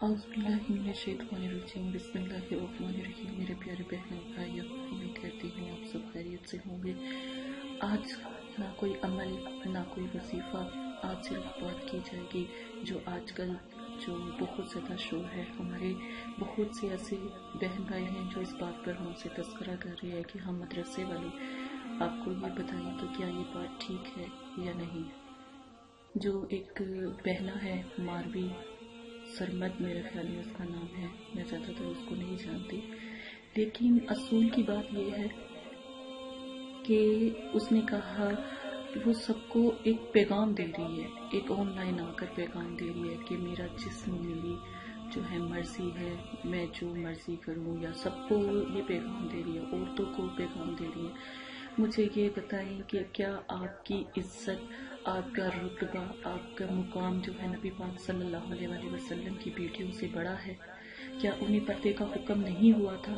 الرجیم بسم اللہ الرحمن الرحیم میرے پیارے بہنوں بھائیوں میں کہتی ہوں آپ سب خیریت سے ہوں گے آج نہ کوئی عمل نہ کوئی وظیفہ آج صرف بات کی جائے گی جو آج کل جو بہت زیادہ شور ہے ہمارے بہت سے ایسے بہن بھائی ہیں جو اس بات پر ہم سے تذکرہ کر رہے ہیں کہ ہم مدرسے والے آپ کو یہ بتائیں کہ کیا یہ بات ٹھیک ہے یا نہیں جو ایک بہنا ہے ماروی سرمد میرے خیال میں اس کا نام ہے۔ میں زیادہ تر اس کو نہیں جانتی۔ لیکن اصول کی بات یہ ہے کہ اس نے کہا کہ وہ سب کو ایک پیغام دے رہی ہے۔ ایک آن لائن آ کر پیغام دے رہی ہے کہ میرا جسم میری جو ہے مرضی ہے، میں جو مرضی کروں یا سب کو یہ پیغام دے رہی ہے، عورتوں کو پیغام دے رہی ہے۔ مجھے یہ بتائیں کہ کیا آپ کی عزت آپ کا رتبہ، آپ کا مقام جو ہے نبی پاک صلی اللہ علیہ وسلم کی بیٹیوں سے بڑا ہے۔ کیا انہیں پردے کا حکم نہیں ہوا تھا؟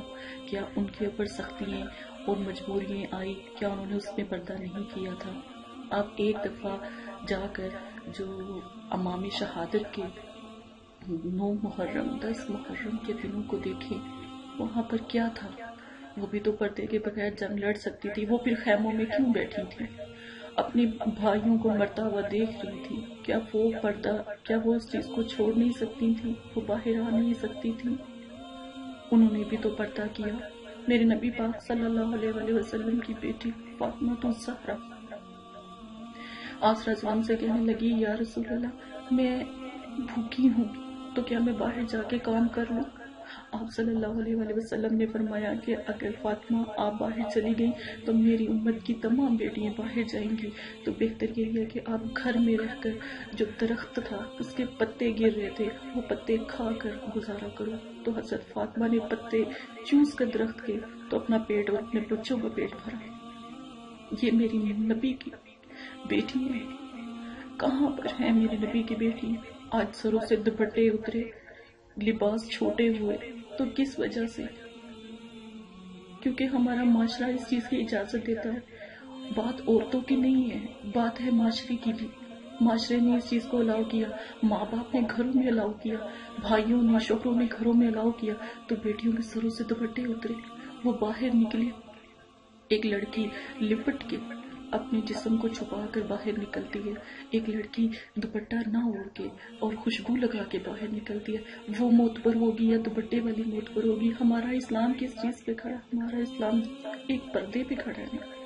کیا ان کے اوپر سختیاں اور مجبوریاں آئی کیا انہوں نے اس میں پردہ نہیں کیا تھا؟ آپ ایک دفعہ جا کر جو امام شہادت کے نو محرم، دس محرم کے دنوں کو دیکھیں، وہاں پر کیا تھا؟ وہ بھی تو پردے کے بغیر جنگ لڑ سکتی تھی، وہ پھر خیموں میں کیوں بیٹھی تھی؟ اپنی بھائیوں کو مرتا ہوا دیکھ رہی تھی۔ کیا وہ پردہ، کیا وہ اس چیز کو چھوڑ نہیں سکتی تھی وہ باہر آ نہیں سکتی تھی انہوں نے بھی تو پردہ کیا۔ میرے نبی پاک صلی اللہ علیہ وآلہ وسلم کی بیٹی فاطمہ تو سہرا آسرا زبان سے کہنے لگی، یا رسول اللہ، میں بھوکی ہوں، تو کیا میں باہر جا کے کام کر لوں آپ صلی اللہ علیہ وآلہ وسلم نے فرمایا کہ اگر فاطمہ آپ باہر چلی گئیں تو میری امت کی تمام بیٹیاں باہر جائیں گی تو بہتر یہ ہے کہ آپ گھر میں رہ کر جو درخت تھا، اس کے پتے گر رہے تھے، وہ پتے کھا کر گزارا کرو۔ تو حضرت فاطمہ نے پتے چوس کر درخت کے تو اپنا پیٹ اور اپنے بچوں کا پیٹ بھرا۔ یہ میری نبی کی بیٹی ہے۔ کہاں پر ہے میری نبی کی بیٹی؟ آج سروں سے دوپٹے اترے، لباس چھوٹے ہوئے۔ تو کس وجہ سے؟ کیونکہ ہمارا معاشرہ اس چیز کی اجازت دیتا ہے۔ بات عورتوں کی نہیں ہے، بات ہے معاشرے کی بھی۔ معاشرے نے اس چیز کو الاؤ کیا، ماں باپ نے گھروں میں الاؤ کیا، بھائیوں نے، شوہروں نے گھروں میں الاؤ کیا، تو بیٹیوں کے سروں سے دوپٹے اترے، وہ باہر نکلی ایک لڑکی لپٹ کے اپنے جسم کو چھپا کر باہر نکلتی ہے۔ ایک لڑکی دوپٹہ نہ اوڑھ کے اور خوشبو لگا کے باہر نکلتی ہے۔ وہ موت پر ہوگی یا دوپٹے والی موت پر ہوگی؟ ہمارا اسلام کس چیز پہ کھڑا ہمارا اسلام ایک پردے پہ کھڑا ہے۔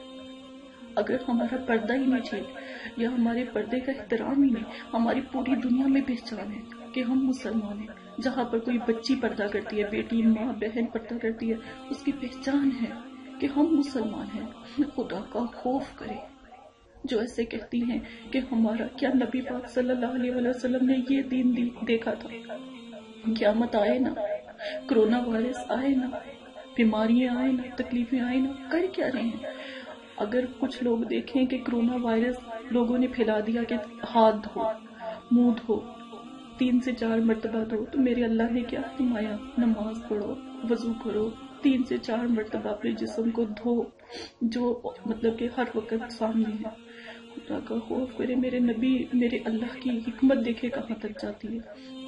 اگر ہمارا پردہ ہی نہیں چاہیے یا ہمارے پردے کا احترام ہی نہیں، ہماری پوری دنیا میں پہچان ہے کہ ہم مسلمان ہیں۔ جہاں پر کوئی بچی پردہ کرتی ہے، بیٹی، ماں، بہن پردہ کرتی ہے، اس کی پہچان ہے۔ کہ ہم مسلمان ہیں خدا کا خوف کرے جو ایسے کہتی ہیں کہ ہمارا، کیا نبی پاک صلی اللہ علیہ وسلم نے یہ دین دیکھا تھا؟ قیامت آئے نا، کرونا وائرس آئے نا، بیماریاں آئے نا، تکلیفیں آئے نا، کر کیا رہے ہیں؟ اگر کچھ لوگ دیکھیں کہ کرونا وائرس لوگوں نے پھیلا دیا کہ ہاتھ دھو، منہ دھو، تین سے چار مرتبہ دھو، تو میرے اللہ نے کیا؟ فرمایا نماز پڑھو، وضو کرو تین سے چار مرتبہ اپنے جسم کو دھو، جو مطلب کہ ہر وقت سامنے ہے۔ خدا کا خوف کرے، میرے نبی، میرے اللہ کی حکمت دیکھے کہاں تک جاتی ہے۔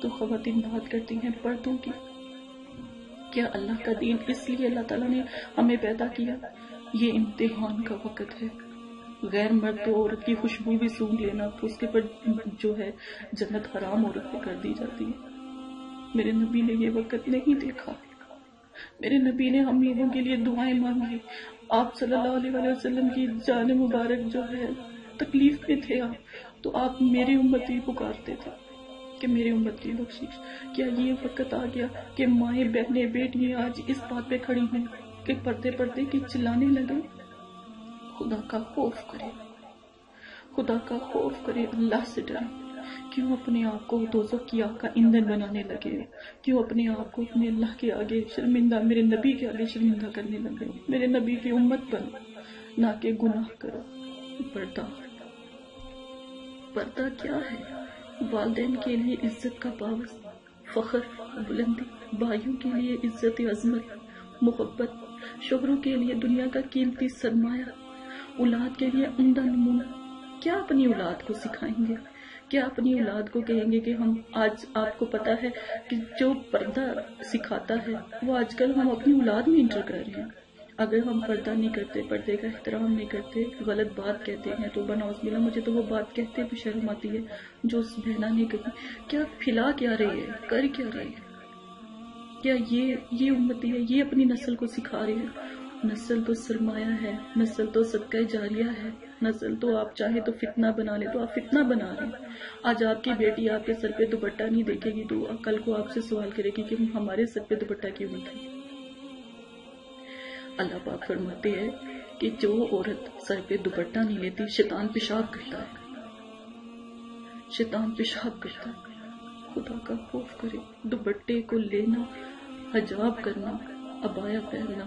تو خواتین بات کرتی ہیں، پردوں کی۔ کیا اللہ کا دین اس لیے اللہ تعالیٰ نے ہمیں پیدا کیا؟ یہ امتحان کا وقت ہے۔ غیر مرد عورت کی خوشبو بھی سونگ لینا، تو اس کے پر جو ہے جنت حرام عورت پہ کر دی جاتی ہے۔ میرے نبی نے یہ وقت نہیں دیکھا۔ میرے نبی نے ہم لوگوں کے لیے دعائیں مانگی۔ آپ صلی اللہ علیہ وسلم کی جان مبارک جو ہے، تکلیف میں تھے آپ، تو آپ میری امت ہی پکارتے تھے کہ میری امت کی بخشش۔ کیا یہ وقت آ گیا کہ مائیں، بہنیں، بیٹیاں آج اس بات پہ کھڑی ہیں کہ پردے پردے کی چلانے لگے خدا کا خوف کرے۔ خدا کا خوف کرے، اللہ سے کیوں اپنے آپ کو دوزخ کی آگ کا ایندھن بنانے لگے کیوں اپنے آپ کو اپنے اللہ کے آگے شرمندہ، میرے نبی کے آگے شرمندہ کرنے لگے۔ میرے نبی کی امت بنو نہ کہ گناہ کرو۔ پردہ۔ پردہ کیا ہے؟ والدین کے لیے عزت کا پاوس فخر، بلندی، بھائیوں کے لیے عزت، عظمت، محبت، شوہروں کے لیے دنیا کا قیمتی سرمایہ، اولاد کے لیے عمدہ نمونہ۔ کیا اپنی اولاد کو سکھائیں گے؟ کیا اپنی اولاد کو کہیں گے کہ ہم آج آپ کو پتا ہے کہ جو پردہ سکھاتا ہے، وہ آج کل ہم اپنی اولاد میں انٹر کر رہے ہیں۔ اگر ہم پردہ نہیں کرتے، پردے کا احترام نہیں کرتے، غلط بات کہتے ہیں، تو بناؤ ملا مجھے تو وہ بات کہتے بھی شرم آتی ہے جو بہنا نہیں کرتی۔ کیا پھیلا کیا رہی ہے کر کیا رہی ہے کیا یہ یہ امتی ہے، یہ اپنی نسل کو سکھا رہی ہے نسل تو سرمایہ ہے، نسل تو صدقہ جاریہ ہے۔ نسل، تو آپ چاہے تو فتنہ بنا لے تو آپ فتنہ بنا رہے ہیں آج آپ کی بیٹی آپ کے سر پہ دوپٹہ نہیں دیکھے گی، تو کل کو آپ سے سوال کرے گی کہ ہمارے سر پہ دوپٹہ کیوں نہیں تھا اللہ پاک فرماتے ہیں کہ جو عورت سر پہ دوپٹہ نہیں لیتی، شیطان پیشاب کرتا ہے۔ شیطان پیشاب کرتا ہے۔ خدا کا خوف کرے، دوپٹے کو لینا، حجاب کرنا، ابایا پہننا،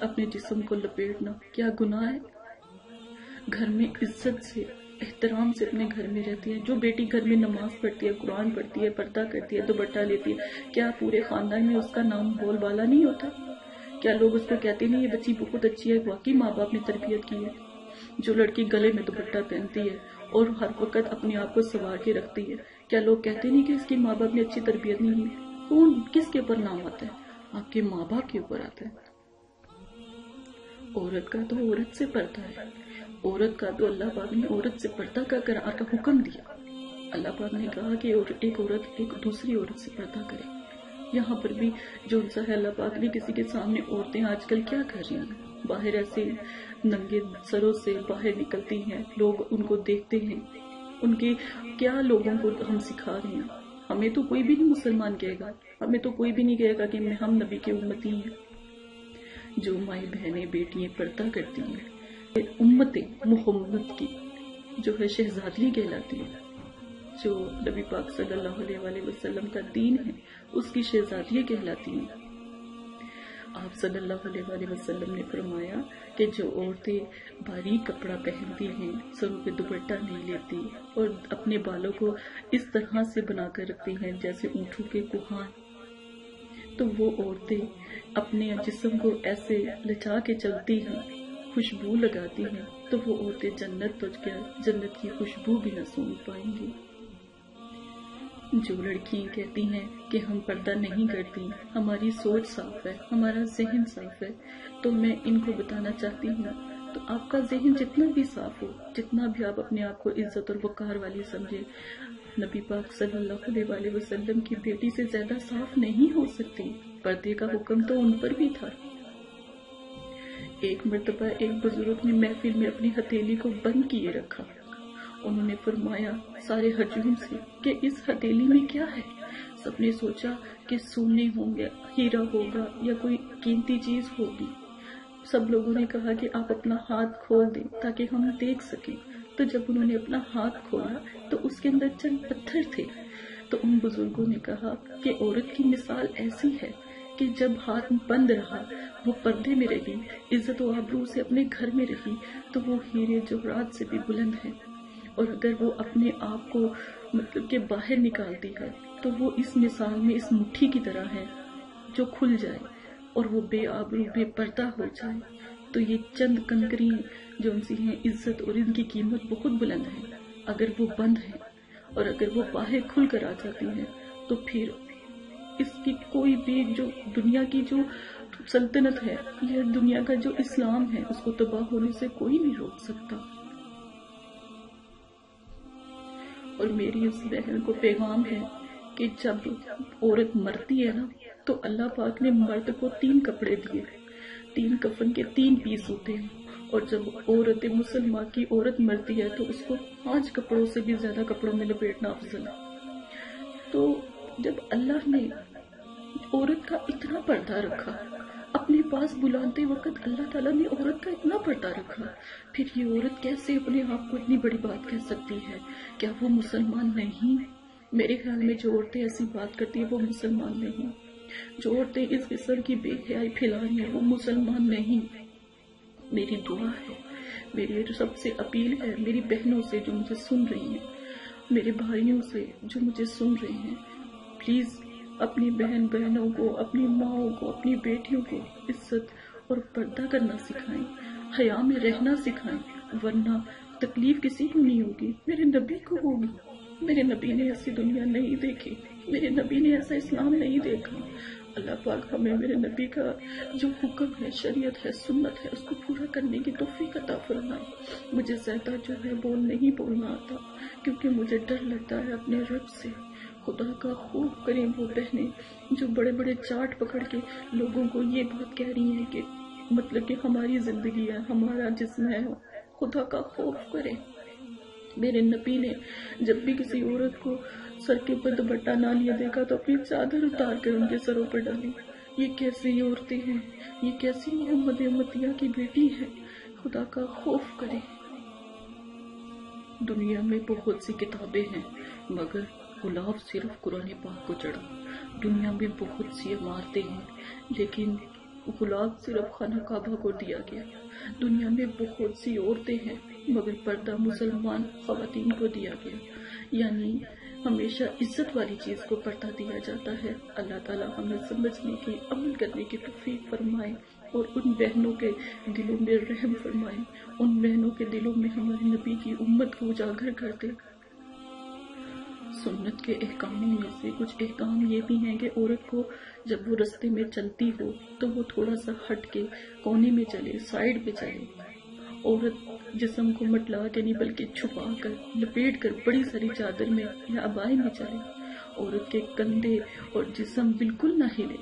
اپنے جسم کو لپیٹنا۔ کیا گناہ ہے؟ گھر میں عزت سے، احترام سے اپنے گھر میں رہتی ہے۔ جو بیٹی گھر میں نماز پڑھتی ہے، قرآن پڑھتی ہے، پردہ کرتی ہے، دوپٹہ لیتی ہے، کیا پورے خاندان میں اس کا نام بول بالا نہیں ہوتا؟ کیا لوگ اس کو کہتے نہیں، یہ بچی بہت اچھی ہے، واقعی ماں باپ نے تربیت کی ہے۔ جو لڑکی گلے میں دوپٹہ پہنتی ہے اور ہر وقت اپنے آپ کو سوار کے رکھتی ہے۔ کیا لوگ کہتے نہیں کہ اس کی ماں باپ نے اچھی تربیت نہیں کی؟ کون، کس کے اوپر نام آتا ہے؟ آپ کے ماں باپ کے اوپر آتا ہے۔ عورت کا تو عورت سے پردہ ہے۔ عورت کا تو اللہ پاک نے عورت سے پردہ کا قرار کا حکم دیا۔ اللہ پاک نے کہا کہ ایک عورت ایک دوسری عورت سے پردہ کرے۔ یہاں پر بھی جو سا ہے، اللہ پاک نے کسی کے سامنے عورتیں آج کل کیا کر رہی ہیں؟ باہر ایسے ننگے سروں سے باہر نکلتی ہیں، لوگ ان کو دیکھتے ہیں۔ ان کے کیا لوگوں کو ہم سکھا رہے ہیں؟ ہمیں تو کوئی بھی نہیں مسلمان کہے گا۔ ہمیں تو کوئی بھی نہیں کہے گا کہ ہم نبی کے امتی ہیں۔ جو مائی بہنیں بیٹیاں پردہ کرتی ہیں۔ امت محمد کی جو ہے شہزادی کہلاتی ہے، جو نبی پاک صلی اللہ علیہ وآلہ وسلم کا دین ہے، اس کی شہزادی کہلاتی ہیں آپ صلی اللہ علیہ وآلہ وسلم نے فرمایا کہ جو عورتیں باریک کپڑا پہنتی ہیں، سروں پہ دوپٹہ نہیں لیتی اور اپنے بالوں کو اس طرح سے بنا کر رکھتی ہیں جیسے اونٹوں کے کوہان۔ تو وہ عورتیں اپنے جسم کو ایسے لچا کے چلتی ہیں خوشبو لگاتی ہیں، تو وہ عورتیں جنت تو کیا جنت کی خوشبو بھی نہ سون پائیں گی۔ جو لڑکی کہتی ہیں کہ ہم پردہ نہیں کرتی، ہماری سوچ صاف ہے، ہمارا ذہن صاف ہے، تو میں ان کو بتانا چاہتی ہوں تو آپ کا ذہن جتنا بھی صاف ہو، جتنا بھی آپ اپنے آپ کو عزت اور وقار والی سمجھے نبی پاک صلی اللہ علیہ وآلہ وسلم کی بیٹی سے زیادہ صاف نہیں ہو سکتی۔ پردے کا حکم تو ان پر بھی تھا۔ ایک مرتبہ ایک بزرگ نے محفل میں اپنی ہتھیلی کو بند کیے رکھا۔ انہوں نے فرمایا، سارے ہجوم سے، کہ اس ہتھیلی میں کیا ہے؟ سب نے سوچا کہ سونے ہوں گے، ہیرا ہوگا یا کوئی قیمتی چیز ہوگی۔ سب لوگوں نے کہا کہ آپ اپنا ہاتھ کھول دیں تاکہ ہم دیکھ سکیں۔ تو جب انہوں نے اپنا ہاتھ کھولا، تو اس کے اندر چند پتھر تھے۔ تو ان بزرگوں نے کہا کہ عورت کی مثال ایسی ہے۔ کہ جب ہاتھ بند رہا، وہ پردے میں رہی عزت و آبرو سے اپنے گھر میں رہی، تو وہ ہیرے جوہرات سے بھی بلند ہے۔ اور اگر وہ اپنے آپ کو مطلب کہ باہر نکالتی ہے تو وہ اس مثال میں اس مٹھی کی طرح ہے جو کھل جائے اور وہ بے آبرو، بے پردہ ہو جائے۔ تو یہ چند کنکری جو ان سے ہیں، عزت اور ان کی قیمت بہت بلند ہے۔ اگر وہ بند ہے اور اگر وہ باہر کھل کر آ جاتی ہیں، تو پھر اس کی کوئی بھی جو دنیا کی جو سلطنت ہے یا دنیا کا جو اسلام ہے، اس کو تباہ ہونے سے کوئی نہیں روک سکتا۔ اور میری اس بہن کو پیغام ہے کہ جب عورت مرتی ہے نا، تو اللہ پاک نے مرد کو تین کپڑے دیے۔ تین کفن کے تین پیس ہوتے ہیں۔ اور جب عورت مسلمان کی عورت مرتی ہے، تو اس کو پانچ کپڑوں سے بھی زیادہ کپڑوں میں لپیٹنا افضل ہے۔ تو جب اللہ نے عورت کا اتنا پردہ رکھا، اپنے پاس بلاتے وقت اللہ تعالیٰ نے عورت کا اتنا پردہ رکھا، پھر یہ عورت کیسے اپنے آپ کو اتنی بڑی بات کہہ سکتی ہے؟ کیا وہ مسلمان نہیں؟ میرے خیال میں جو عورتیں ایسی بات کرتی ہیں وہ مسلمان نہیں۔ جو عورتیں اس قسم کی بے حیائی پھیلا رہی ہیں وہ مسلمان نہیں۔ میری دعا ہے میری سب سے اپیل ہے، میری بہنوں سے جو مجھے سن رہی ہیں، میرے بھائیوں سے جو مجھے سن رہے ہیں پلیز اپنی بہن بہنوں کو، اپنی ماؤں کو، اپنی بیٹیوں کو عزت اور پردہ کرنا سکھائیں حیا میں رہنا سکھائیں، ورنہ تکلیف کسی کو نہیں ہوگی۔ میرے نبی کو ہوگی۔ میرے نبی نے ایسی دنیا نہیں دیکھی۔ میرے نبی نے ایسا اسلام نہیں دیکھا۔ اللہ پاک ہمیں میرے نبی کا جو حکم ہے، شریعت ہے، سنت ہے، اس کو پورا کرنے کی توفیق عطا فرمائے۔ مجھے زیادہ جو ہے بول نہیں بولنا آتا، کیونکہ مجھے ڈر لگتا ہے اپنے رب سے۔ خدا کا خوب کریں وہ بہنیں جو بڑے بڑے چاٹ پکڑ کے لوگوں کو یہ بات کہہ رہی ہیں کہ مطلب کہ ہماری زندگی ہے، ہمارا جسم ہے۔ خدا کا خوف کریں میرے نبی نے جب بھی کسی عورت کو سر کے اوپر دوپٹہ نہ لیا دیکھا تو اپنی چادر اتار کر ان کے سروں پر ڈالی۔ یہ کیسی عورتیں ہیں، یہ کیسی محمد امتیہ کی بیٹی ہے خدا کا خوف کرے۔ دنیا میں بہت سی کتابیں ہیں، مگر گلاب صرف قرآن پاک کو چڑھا۔ دنیا میں بہت سی عمارتیں ہیں، لیکن گلاب صرف خانہ کعبہ کو دیا گیا۔ دنیا میں بہت سی عورتیں ہیں، مگر پردہ مسلمان خواتین کو دیا گیا۔ یعنی ہمیشہ عزت والی چیز کو پردہ دیا جاتا ہے۔ اللہ تعالیٰ ہمیں سمجھنے کی، عمل کرنے کی توفیق فرمائے اور ان بہنوں کے دلوں میں رحم فرمائے۔ ان بہنوں کے دلوں میں ہمارے نبی کی امت کو اجاگر کر دے۔ سنت کے احکاموں میں سے کچھ احکام یہ بھی ہیں کہ عورت کو جب وہ رستے میں چلتی ہو تو وہ تھوڑا سا ہٹ کے کونے میں چلے سائڈ پہ چلے۔ عورت جسم کو مٹلا کے نہیں بلکہ چھپا کر، لپیٹ کر بڑی ساری چادر میں یا ابائے میں چلے۔ عورت کے کندھے اور جسم بالکل نہ ہلے۔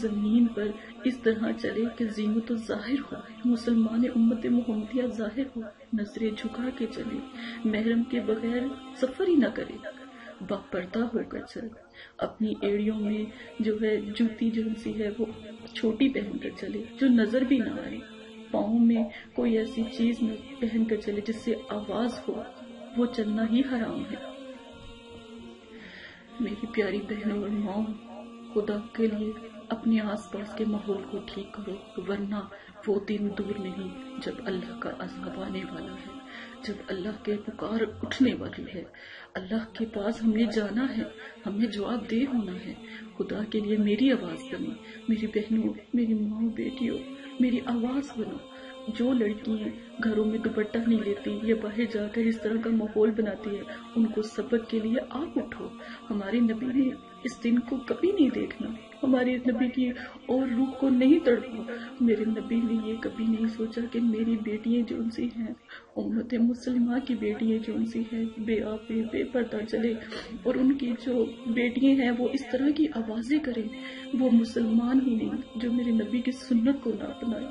زمین پر اس طرح چلے کہ زینت و ظاہر ہو، مسلمان امت محمدیہ ظاہر ہو، نظریں جھکا کے چلے۔ محرم کے بغیر سفر ہی نہ کرے۔ با پردہ ہو کر چل اپنی ایڑیوں میں جو ہے، جوتی جو سی ہے، وہ چھوٹی پہن کر چلے، جو نظر بھی نہ آئے۔ پاؤں میں کوئی ایسی چیز نہ پہن کر چلے جس سے آواز ہو، وہ چلنا ہی حرام ہے۔ میری پیاری بہنوں اور ماں، خدا کے لیے اپنے آس پاس کے ماحول کو ٹھیک کرو، ورنہ وہ دن دور نہیں، جب اللہ کا عذاب آنے والا ہے، جب اللہ کے پکار اٹھنے والی ہے۔ اللہ کے پاس ہمیں جانا ہے ہمیں جواب دے ہونا ہے۔ خدا کے لیے میری آواز بنی میری بہنوں، میری ماں، بیٹیوں، میری آواز بنو جو لڑکیاں گھروں میں دوپٹہ نہیں لیتی، یا باہر جا کر اس طرح کا ماحول بناتی ہے، ان کو سبق کے لیے آپ اٹھو۔ ہمارے نبی نے اس دن کو کبھی نہیں دیکھنا۔ ہمارے نبی کی اور روح کو نہیں تڑپو میرے نبی نے یہ کبھی نہیں سوچا کہ میری بیٹیاں جو سی ہیں، امت مسلمہ کی بیٹیاں جو سی ہیں، بے آپ بے پردہ چلے۔ اور ان کی جو بیٹیاں ہیں، وہ اس طرح کی آوازیں کریں۔ وہ مسلمان ہی نہیں، جو میرے نبی کی سنت کو نہ اپنائے۔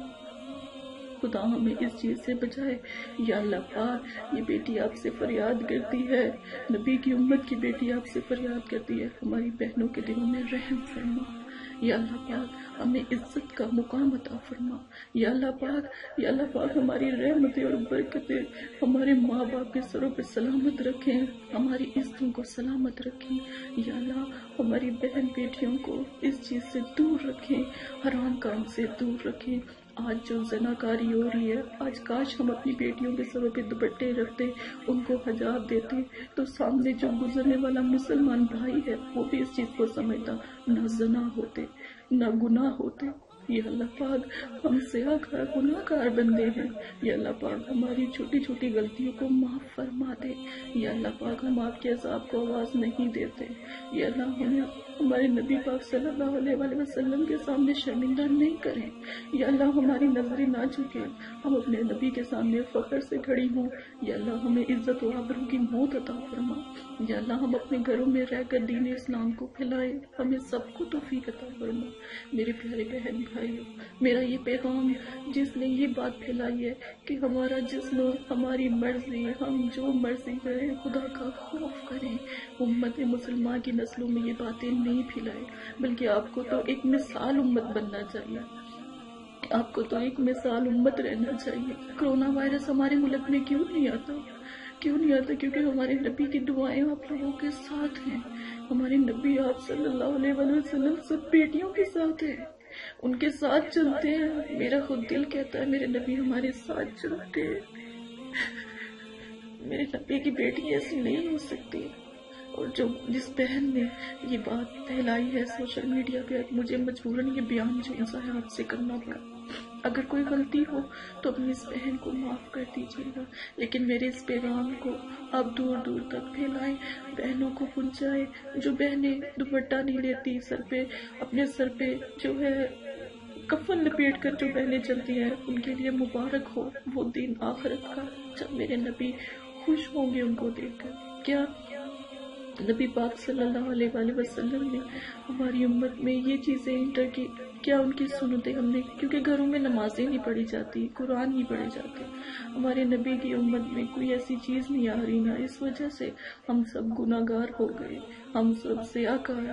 خدا ہمیں اس چیز سے بچائے۔ یا اللہ پاک، یہ بیٹی آپ سے فریاد کرتی ہے۔ نبی کی امت کی بیٹی آپ سے فریاد کرتی ہے۔ ہماری بہنوں کے دلوں میں رحم فرما۔ یا اللہ پاک ہمیں عزت کا مقام عطا فرما۔ یا اللہ پاک، یا اللہ پاک ہماری رحمتیں اور برکتیں ہمارے ماں باپ کے سروں پہ سلامت رکھیں، ہماری عزتوں کو سلامت رکھیں۔ یا اللہ ہماری بہن بیٹیوں کو اس چیز سے دور رکھیں، حرام کام سے دور رکھیں۔ آج جو زنا کاری ہو رہی ہے، آج کاش ہم اپنی بیٹیوں کے سروں پہ دوپٹے رکھتے، ان کو حجاب دیتے۔ تو سامنے جو گزرنے والا مسلمان بھائی ہے، وہ بھی اس چیز کو سمجھتا، نہ زنا ہوتے، نہ گناہ ہوتے۔ یہ اللہ پاک ہم سیاہ گناہ کار بندے ہیں۔ یہ اللہ پاک ہماری چھوٹی چھوٹی غلطیوں کو معاف فرما دے۔ یہ اللہ پاک ہم آپ کے عذاب کو آواز نہیں دیتے۔ یہ اللہ ہمیں ہمارے نبی پاک صلی اللہ علیہ وآلہ وسلم کے سامنے شرمندہ نہیں کریں۔ یا اللہ ہماری نظریں نہ چکے ہم اپنے نبی کے سامنے فخر سے کھڑی ہوں۔ یا اللہ ہمیں عزت و عبروں کی موت عطا فرما۔ یا اللہ ہم اپنے گھروں میں رہ کر دین اسلام کو پھیلائے۔ ہمیں سب کو توفیق عطا فرما۔ میرے پیارے بہن بھائیوں میرا یہ پیغام جس نے یہ بات پھیلائی ہے کہ ہمارا جسم ہماری مرضی، ہم جو مرضی کریں، خدا کا خوف کریں، امت مسلمان کی نسلوں میں یہ باتیں نہیں پھیلائے بلکہ آپ کو تو ایک مثال امت بننا چاہیے۔ آپ کو تو ایک مثال امت رہنا چاہیے۔ کرونا وائرس ہمارے ملک میں کیوں نہیں آتا؟ کیوں نہیں آتا؟ کیونکہ ہمارے نبی کی دعائیں آپ لوگوں کے ساتھ ہیں۔ ہمارے نبی آپ صلی اللہ علیہ وسلم سب بیٹیوں کے ساتھ ہیں۔ ان کے ساتھ چلتے ہیں۔ میرا خود دل کہتا ہے، میرے نبی ہمارے ساتھ چلتے ہیں۔ میرے نبی کی بیٹی ایسی نہیں ہو سکتی۔ اور جو جس بہن نے یہ بات پھیلائی ہے سوشل میڈیا پہ، مجھے مجبوراً یہ بیان جو انسان آپ سے کرنا پڑا اگر کوئی غلطی ہو تو اپنی اس بہن کو معاف کر دیجیے گا۔ لیکن میرے اس پیغام کو آپ دور دور تک پھیلائیں، بہنوں کو پہنچائے جو بہنیں دوپٹہ نہیں لیتی، سر پہ، اپنے سر پہ جو ہے کفن لپیٹ کر جو بہنیں چلتی ہیں ان کے لیے مبارک ہو وہ دن آخرت کا، جب میرے نبی خوش ہوں گے ان کو دیکھ کر۔ کیا نبی پاک صلی اللہ علیہ وآلہ وسلم نے ہماری امت میں یہ چیزیں انٹر کی؟ کیا ان کی سنتے ہم نے، کیونکہ گھروں میں نمازیں نہیں پڑھی جاتی، قرآن نہیں پڑھے جاتے۔ ہمارے نبی کی امت میں کوئی ایسی چیز نہیں آ رہی نا اس وجہ سے ہم سب گناہ گار ہو گئے، ہم سب سے آکار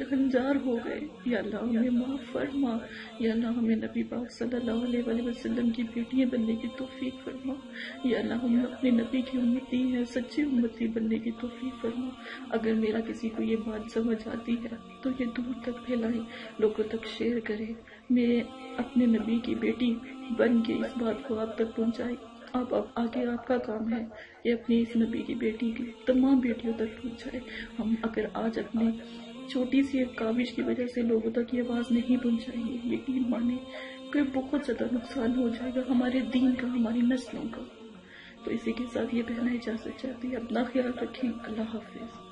گنجار ہو گئے۔ یا اللہ ہمیں معاف فرما۔ یا اللہ ہمیں نبی پاک صلی اللہ علیہ وآلہ وسلم کی بیٹیاں بننے کی توفیق فرما۔ یا اللہ ہم اپنے نبی کی امتی ہیں سچی امتی بننے کی توفیق فرما۔ اگر میرا کسی کو یہ بات سمجھ آتی ہے تو یہ دور تک پھیلائیں، لوگوں تک شیئر کریں۔ میں اپنے نبی کی بیٹی بن کے اس بات کو آپ تک پہنچائی۔ آپ اب آگے آپ کا کام ہے کہ اپنی اس نبی کی بیٹی کی تمام بیٹیوں تک پہنچائے۔ ہم اگر آج اپنے چھوٹی سی ایک کاوش کی وجہ سے لوگوں تک یہ آواز نہیں پہنچائیں گے یقین مانے کہ بہت زیادہ نقصان ہو جائے گا ہمارے دین کا، ہماری نسلوں کا۔ تو اسی کے ساتھ یہ کہنا اجازت چاہتی ہے اپنا خیال رکھیں۔ اللہ حافظ۔